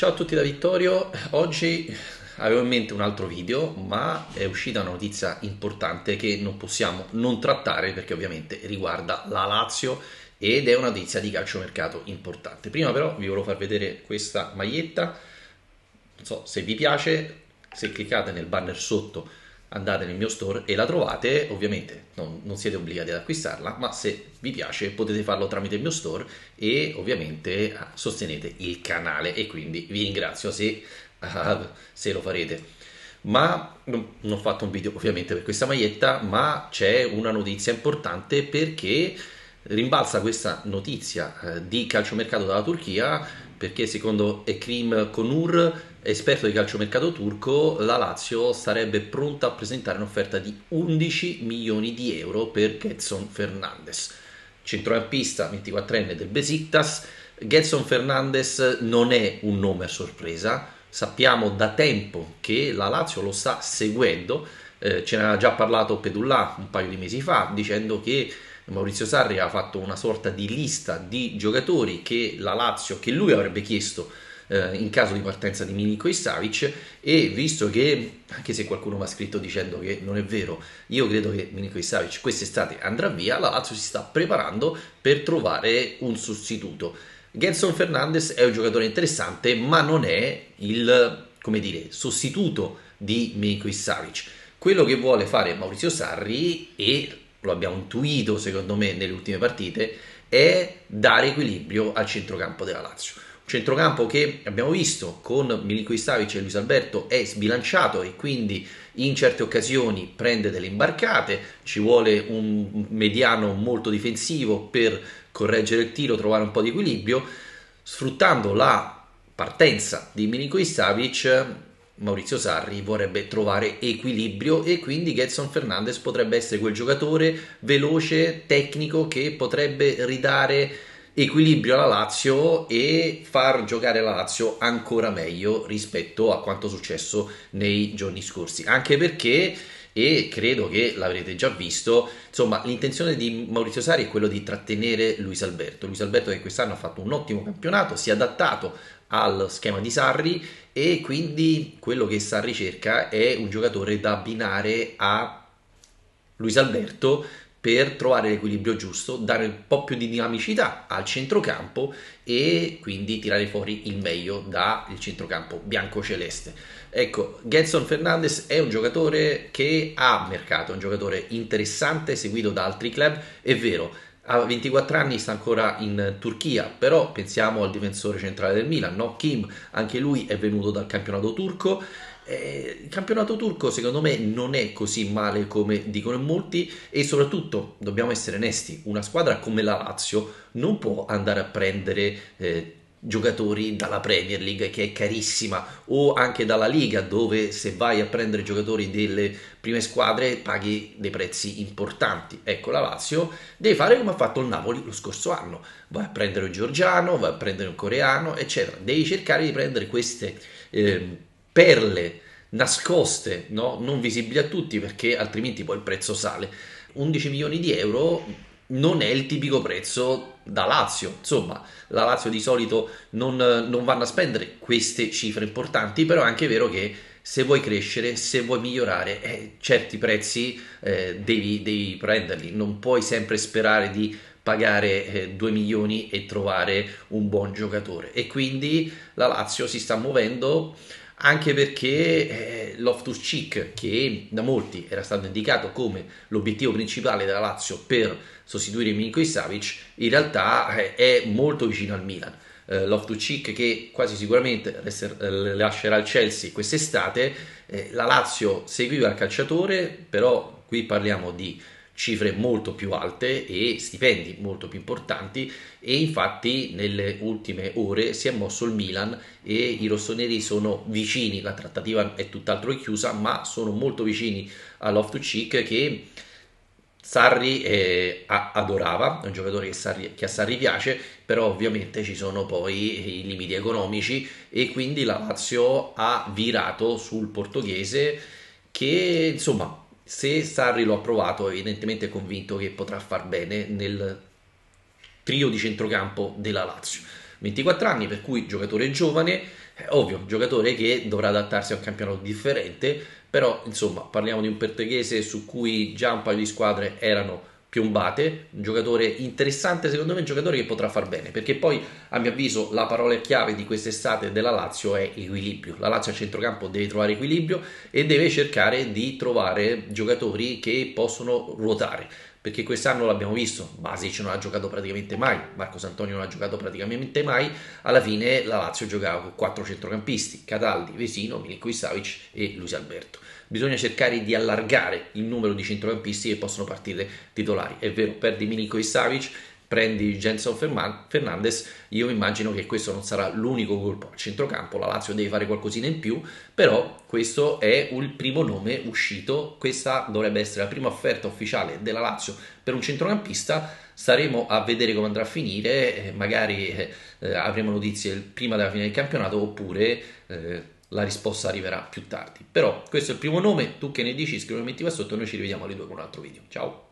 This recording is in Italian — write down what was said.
Ciao a tutti da Vittorio, oggi avevo in mente un altro video ma è uscita una notizia importante che non possiamo non trattare perché ovviamente riguarda la Lazio ed è una notizia di calciomercato importante. Prima però vi volevo far vedere questa maglietta, non so se vi piace, se cliccate nel banner sotto andate nel mio store e la trovate, ovviamente non, non, siete obbligati ad acquistarla, ma se vi piace potete farlo tramite il mio store e ovviamente ah, sostenete il canale e quindi vi ringrazio se, uh, se lo farete. Ma non, ho fatto un video ovviamente per questa maglietta, ma c'è una notizia importante perché rimbalza questa notizia eh, di calciomercato dalla Turchia perché secondo Ekrim Konur esperto di calciomercato turco, la Lazio sarebbe pronta a presentare un'offerta di 11 milioni di euro per Getson Fernandes, centrocampista 24enne del Besiktas. Getson Fernandes non è un nome a sorpresa, sappiamo da tempo che la Lazio lo sta seguendo, eh, ce ne ha già parlato Pedullà un paio di mesi fa dicendo che Maurizio Sarri ha fatto una sorta di lista di giocatori che la Lazio, che lui avrebbe chiesto eh, in caso di partenza di Milinkovic Savic e visto che, anche se qualcuno mi ha scritto dicendo che non è vero, io credo che Milinkovic Savic quest'estate andrà via, la Lazio si sta preparando per trovare un sostituto. Genson Fernandez è un giocatore interessante, ma non è il, dire, sostituto di Milinkovic Savic. Quello che vuole fare Maurizio Sarri, e lo abbiamo intuito secondo me nelle ultime partite, è dare equilibrio al centrocampo della Lazio. Centrocampo che abbiamo visto con Milinkovic Savic e Luis Alberto è sbilanciato e quindi in certe occasioni prende delle imbarcate, ci vuole un mediano molto difensivo per correggere il tiro, trovare un po' di equilibrio, sfruttando la partenza di Milinkovic Savic Maurizio Sarri vorrebbe trovare equilibrio e quindi Getson Fernandez potrebbe essere quel giocatore veloce, tecnico che potrebbe ridare equilibrio alla Lazio e far giocare la Lazio ancora meglio rispetto a quanto successo nei giorni scorsi. Anche perché e credo che l'avrete già visto. Insomma, l'intenzione di Maurizio Sari è quello di trattenere Luis Alberto. Luis Alberto che quest'anno ha fatto un ottimo campionato, si è adattato al schema di Sarri e quindi quello che Sarri cerca è un giocatore da abbinare a Luis Alberto per trovare l'equilibrio giusto, dare un po' più di dinamicità al centrocampo e quindi tirare fuori il meglio dal centrocampo bianco-celeste. Ecco, Getson Fernandez è un giocatore che ha mercato, è un giocatore interessante, seguito da altri club, è vero, ha 24 anni, sta ancora in Turchia, però pensiamo al difensore centrale del Milan, no? Kim, anche lui è venuto dal campionato turco eh, il campionato turco secondo me non è così male come dicono molti e soprattutto dobbiamo essere onesti, una squadra come la Lazio non può andare a prendere eh, giocatori dalla Premier League che è carissima o anche dalla Liga dove se vai a prendere giocatori delle prime squadre paghi dei prezzi importanti. Ecco la Lazio deve fare come ha fatto il Napoli lo scorso anno, vai a prendere un georgiano, vai a prendere un coreano eccetera, devi cercare di prendere queste eh, perle nascoste, no? non visibili a tutti perché altrimenti poi il prezzo sale. 11 milioni di euro non è il tipico prezzo da Lazio, insomma la Lazio di solito non, non vanno a spendere queste cifre importanti, però è anche vero che se vuoi crescere, se vuoi migliorare, eh, certi prezzi eh, devi, devi, prenderli, non puoi sempre sperare di pagare eh, 2 milioni e trovare un buon giocatore e quindi la Lazio si sta muovendo anche perché eh, Loftus Cheek, che da molti era stato indicato come l'obiettivo principale della Lazio per sostituire Milinkovic Savic, in realtà eh, è molto vicino al Milan. Eh, Loftus Cheek che quasi sicuramente eh, lascerà il Chelsea quest'estate, eh, la Lazio seguiva il calciatore, però qui parliamo di cifre molto più alte e stipendi molto più importanti e infatti nelle ultime ore si è mosso il Milan e i rossoneri sono vicini, la trattativa è tutt'altro chiusa ma sono molto vicini all'Off-to-Cheek che Sarri eh, adorava, è un giocatore che, Sarri, che, a Sarri piace, però ovviamente ci sono poi i limiti economici e quindi la Lazio ha virato sul portoghese che insomma se Sarri lo ha provato, evidentemente è convinto che potrà far bene nel trio di centrocampo della Lazio. 24 anni, per cui giocatore giovane, ovvio, giocatore che dovrà adattarsi a un campionato differente, però insomma parliamo di un portoghese su cui già un paio di squadre erano piombate, un giocatore interessante secondo me, un giocatore che potrà far bene, perché poi a mio avviso la parola chiave di quest'estate della Lazio è equilibrio, la Lazio a centrocampo deve trovare equilibrio e deve cercare di trovare giocatori che possono ruotare, perché quest'anno l'abbiamo visto, Basic non ha giocato praticamente mai, Marcos Antonio non ha giocato praticamente mai, alla fine la Lazio giocava con quattro centrocampisti, Cataldi, Vesino, Milinkovic Savic e Luis Alberto bisogna cercare di allargare il numero di centrocampisti che possono partire titolari. È vero, perdi Milinkovic Savic, prendi Jenson Fernandez, io immagino che questo non sarà l'unico colpo a centrocampo, la Lazio deve fare qualcosina in più, però questo è il primo nome uscito, questa dovrebbe essere la prima offerta ufficiale della Lazio per un centrocampista, staremo a vedere come andrà a finire, eh, magari eh, eh, avremo notizie prima della fine del campionato oppure... Eh, la risposta arriverà più tardi. Però questo è il primo nome, tu che ne dici, scrivimi qua sotto noi ci rivediamo alle due con un altro video. Ciao!